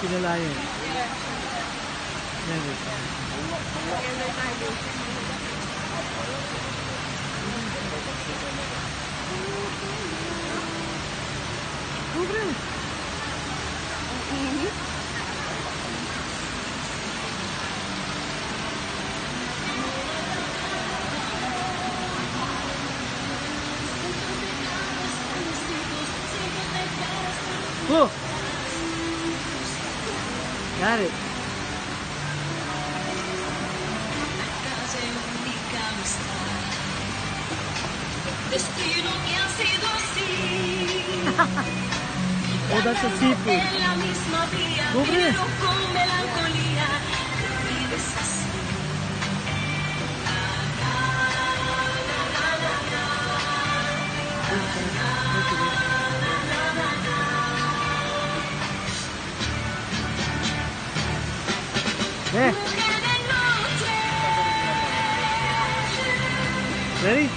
kilala yun. Yan, ito. Oh! Got it. Destino que ha sido así. Oh, that's a seafood. En Yeah. Ready?